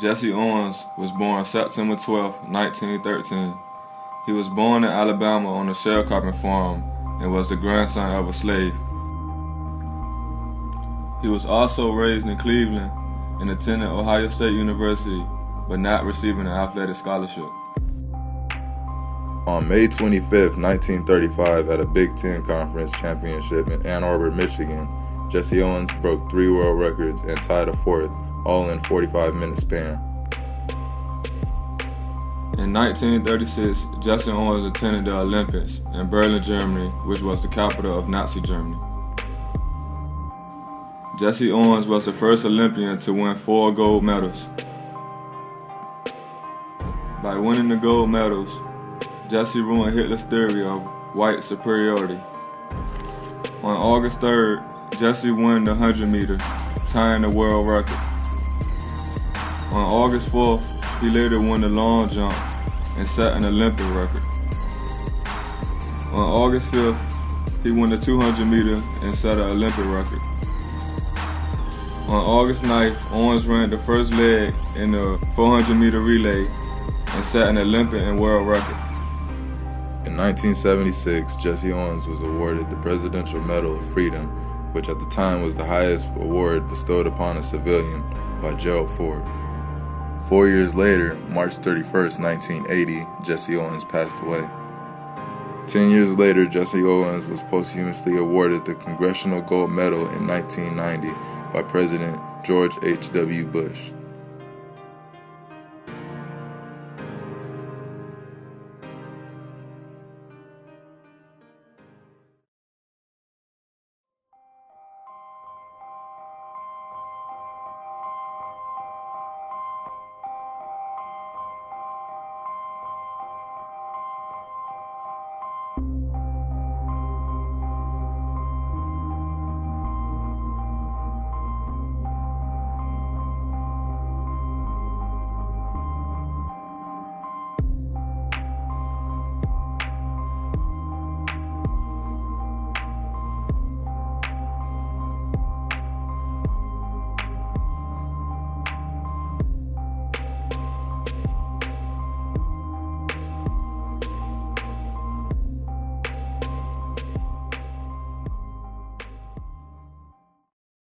Jesse Owens was born September 12, 1913. He was born in Alabama on a sharecropping farm and was the grandson of a slave. He was also raised in Cleveland and attended Ohio State University, but not receiving an athletic scholarship. On May 25, 1935, at a Big Ten Conference championship in Ann Arbor, Michigan, Jesse Owens broke three world records and tied a fourth all in 45 minute span. In 1936, Jesse Owens attended the Olympics in Berlin, Germany, which was the capital of Nazi Germany. Jesse Owens was the first Olympian to win four gold medals. By winning the gold medals, Jesse ruined Hitler's theory of white superiority. On August 3rd, Jesse won the 100 meter, tying the world record. On August 4th, he later won the long jump and set an Olympic record. On August 5th, he won the 200 meter and set an Olympic record. On August 9th, Owens ran the first leg in the 400 meter relay and set an Olympic and world record. In 1976, Jesse Owens was awarded the Presidential Medal of Freedom, which at the time was the highest award bestowed upon a civilian by Gerald Ford. Four years later, March 31st, 1980, Jesse Owens passed away. Ten years later, Jesse Owens was posthumously awarded the Congressional Gold Medal in 1990 by President George H.W. Bush.